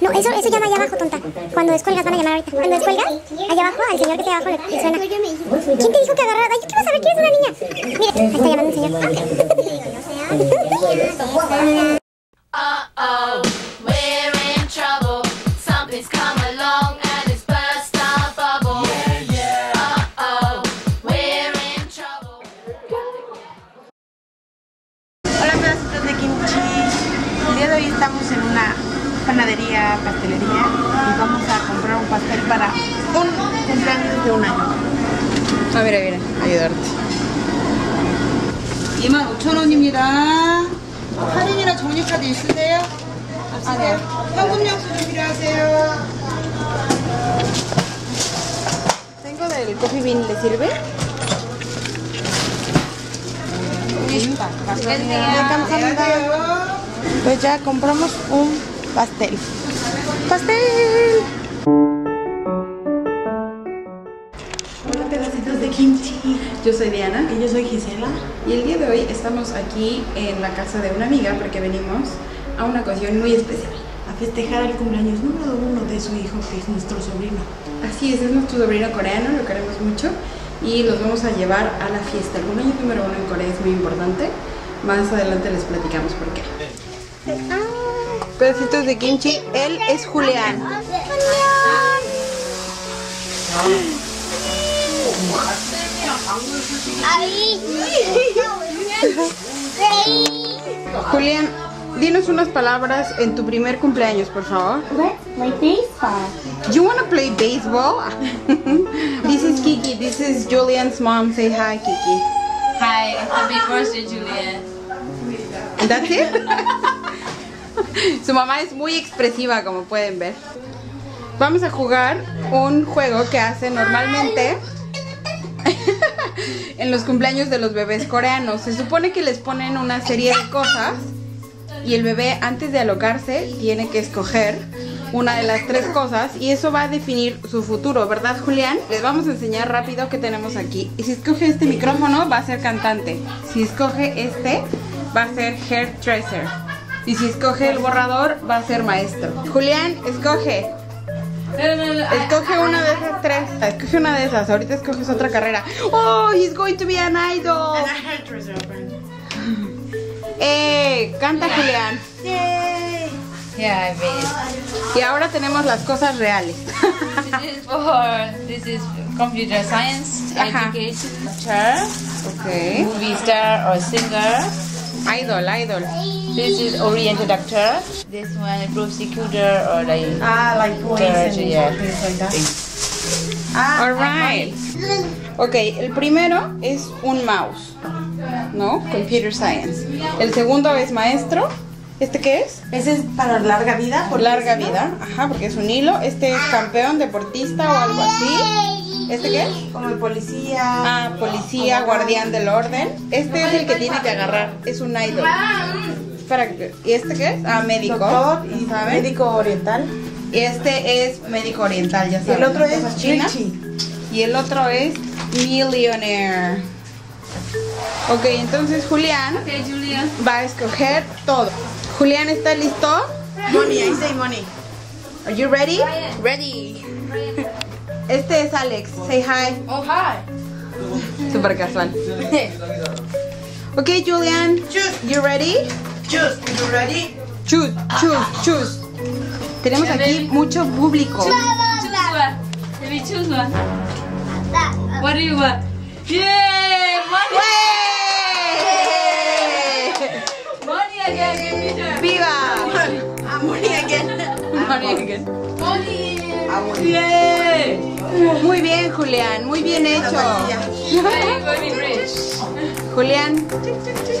No, eso, eso llama allá abajo, tonta. Cuando descuelgas van a llamar ahorita. Cuando descuelgas, allá abajo, al señor que está abajo le, suena. ¿Quién te dijo que agarrara? Ay, ¿qué vas a ver? ¿Quién es una niña? Mira, ahí está llamando un señor. Uh-oh, para un cumpleaños de un año. 아, mira, mira, ayudarte. 25,000원입니다. 할인이나 정리카드 있으세요? 아, 네. 현금 영수증 필요하세요? ¿Tengo del coffee bean? ¿Le sirve? 감사합니다. Pues ya compramos un pastel. ¡Pastel! Yo soy Diana. Y yo soy Gisela. Y el día de hoy estamos aquí en la casa de una amiga porque venimos a una ocasión muy especial. A festejar el cumpleaños número uno de su hijo, que es nuestro sobrino. Así es, es nuestro sobrino coreano, lo queremos mucho y los vamos a llevar a la fiesta. El cumpleaños número uno en Corea es muy importante. Más adelante les platicamos por qué. Pedacitos de kimchi. Él es Julián. Julián, dinos unas palabras en tu primer cumpleaños, por favor. Let's play baseball. You wanna play baseball? this is Kiki. This is Julian's mom. Say hi, Kiki. Hi, happy birthday, Julian. And that's it. Su mamá es muy expresiva, como pueden ver. Vamos a jugar un juego que hace normalmente en los cumpleaños de los bebés coreanos. Se supone que les ponen una serie de cosas y el bebé antes de alocarse tiene que escoger una de las tres cosas y eso va a definir su futuro, ¿verdad Julián? Les vamos a enseñar rápido qué tenemos aquí. Y si escoge este micrófono va a ser cantante. Si escoge este va a ser hairdresser. Y si escoge el borrador va a ser maestro. Julián, escoge. Escoge una de esas tres. Escoge una de esas. Ahorita escoges otra carrera. Oh, he's going to be an idol. Eh, canta Julián. Yeah, I made Y ahora tenemos las cosas reales. This is for this is computer science Ajá. education teacher, ok. movie star or singer. Idol, idol. This is oriented actor. This one prosecutor or like Ah, like police. Yeah. like that. Ah, Alright. Ok, el primero es un mouse. ¿No? Computer science. El segundo es maestro. ¿Este qué es? ese es para larga vida. porque Larga no, vida. Ajá, porque es un hilo. Este es campeón, deportista o algo así. ¿Este qué es? Como el policía. Ah, policía, guardián del orden. Este es el que tiene que agarrar. Es un idol. Espera, ¿y este qué es? Ah, médico. Doctor y ¿saben? médico oriental. Y este es médico oriental, ya Y saben. el otro es. Richie. Y el otro es millionaire. Ok, entonces Julián Okay, Julian. va a escoger todo. Julián, ¿está listo? Money, I say money. Are you ready? Ready. Este es Alex. Say hi. Oh hi. Super casual. Ok, Julian. You ready? Choose. You ready? Choose, choose, choose. Tenemos aquí mucho público. Choose choose one. What do you want? Yay! Money! Money again. ¡Viva! Money again. Money again. Money! Muy bien, Julián. Muy bien hecho. Julián,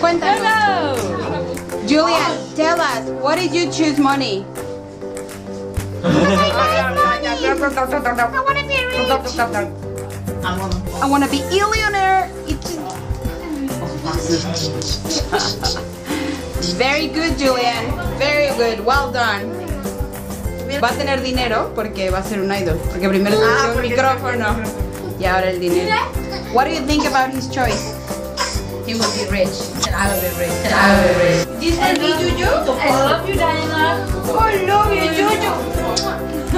cuéntanos. Hello! Julian, tell us, what did you choose money? I want to be rich. I want to be millionaire. Very good, Julian. Very good. Well done. Va a tener dinero porque va a ser un idol. Porque primero Ah, escogió un micrófono y ahora el dinero. What do you think about his choice? He will be rich. I will be rich. I will be rich. Oh, I love you, Diana. I love you, Jojo.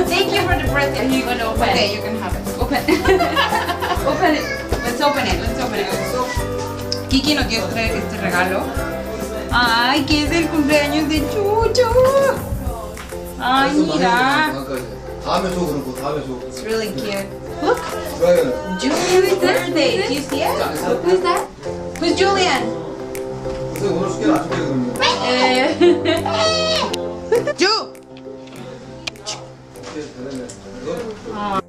Thank you for the present. You're gonna open okay, it. You can have it. Open. open it. Let's open it. Let's open it. Kiki no dio este regalo. Ay, que es el cumpleaños de Chucho. Ay, mira. It's really cute. Look. Julian's birthday. Do you see it? Who's that? Who's Julian? Eh. 쭉! 아.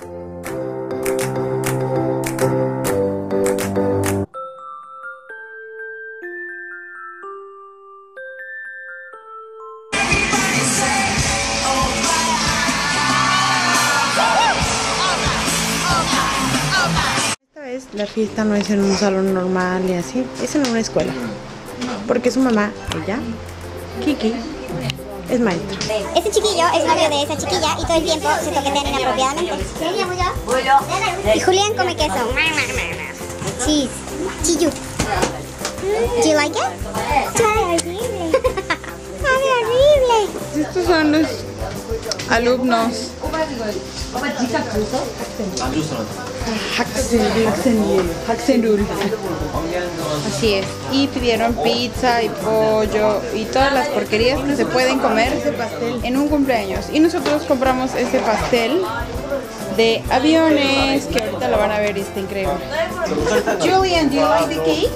la fiesta no es en un salón normal y así, es en una escuela. Porque su mamá, ella, Kiki, es maestra. Este chiquillo es novio de esa chiquilla y todo el tiempo se toquetean inapropiadamente. Y Julián come queso. Cheese. Chiyu. Do you like it? Sabe horrible. Sabe horrible. Estos son los alumnos. Así es. Y pidieron pizza y pollo y todas las porquerías que se pueden comer en un cumpleaños. Y nosotros compramos este pastel de aviones que ahorita lo van a ver y está increíble. Julian, do you like the cake?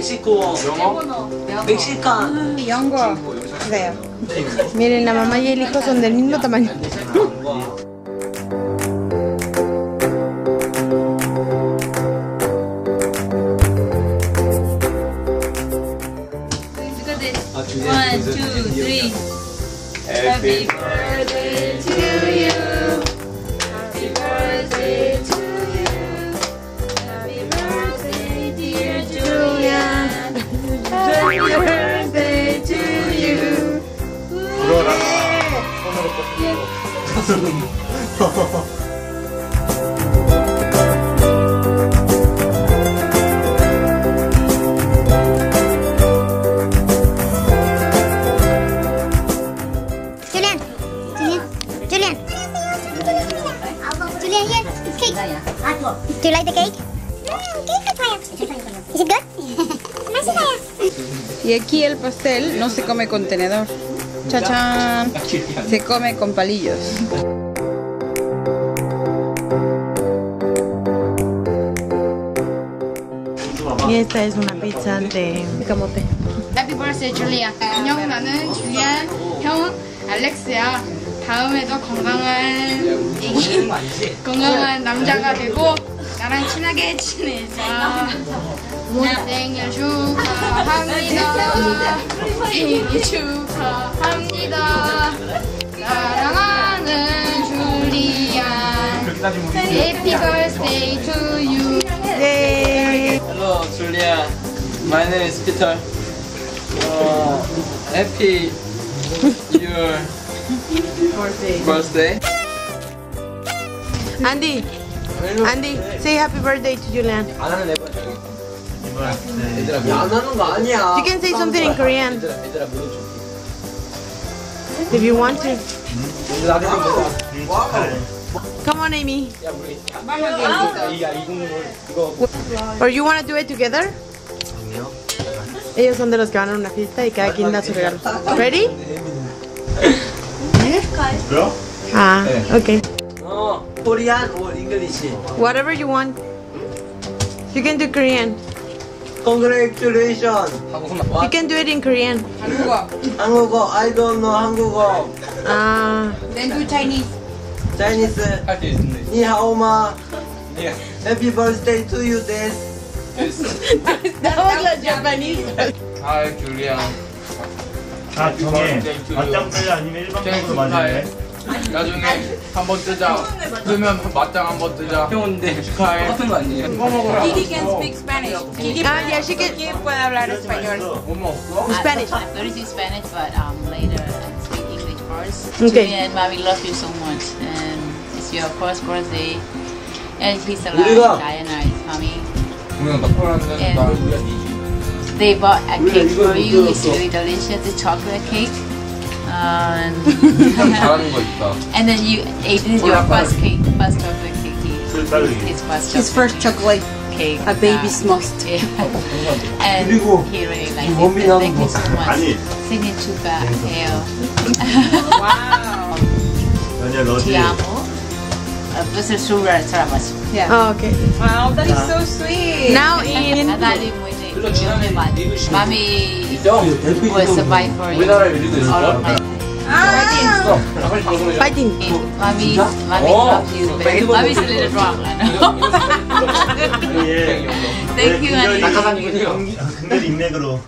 멕시코어 해야지 멕시코어 영어? 멕시칸 영어. 주세요. Miren, la mamá y el hijo son del mismo tamaño. Do you like the cake? Mm. Is it good? Y aquí el pastel no se come con tenedor. Chachán. Se come con palillos. Y esta es una pizza de camote. Happy birthday, 줄리아. 안녕, 나는 줄리안. 형, 알렉스야. 다음에도 건강한 애기, 건강한 남자가 되고 나랑 친하게 지내자. 생일 축하합니다. 생일 축하 합니다. 사랑하는 줄리안. Happy birthday to you. Hello Julia My name is Peter uh, Happy your birthday Andy, Andy, say happy birthday to Julian. 안 하는 애봐 저기. 얘들아 안 하는 거 아니야. You can say something in Korean 얘들아 얘들아 물어줘. If you want to. Oh, Come on, Amy. Or you want to do it together? Ellos son de los que van a una fiesta y cada quien da su regalo. Ready? Ah, eh. okay. Korean or English? Whatever you want. You can do Korean. Congratulations You can do it in Korean. 한국어. 한국어 I don't know 한국어 Ah, Then do Chinese. Chinese 할수 있는데. 니하오마 네. Happy birthday to you this that was the Japanese. 하이 줄리안. 아 저게 맞짱 뜰래 아니면 일반적으로 맞을래? 나중에 한번 뜨자. 뜨면 맞짱 한번 뜨자. 형인데 축하해. 똑같은 거 아니에요? Kiki can speak Spanish. Kiki, Ah, yeah, she can. Kiki puede hablar español. 뭐 먹었어? Spanish. Learn to Spanish, but um, later and speak English first. Okay. Julian, mommy love you so much, and your first birthday, and he's 우리가- alive. Diana is coming. 그냥 나폴 안 된다. They bought a 우리가 cake 이걸 for 못 you. It's 들었어. really delicious. The chocolate cake. Uh, and, and then you ate this your first cake, first chocolate cake. His first, his first chocolate cake. A baby's most. Yeah. and he really likes it. Thank you so much. Senechuka. wow. Ti amo. Uh, this is sugar, it's Yeah. Oh, okay. Wow, that is so sweet. Now in. Mami was a wife for all of my Fighting! Fighting! Mami, mami loves you. Mami's a little drunk, I know. Thank you, Annie. 낙하산이 굉장히 인맥으로.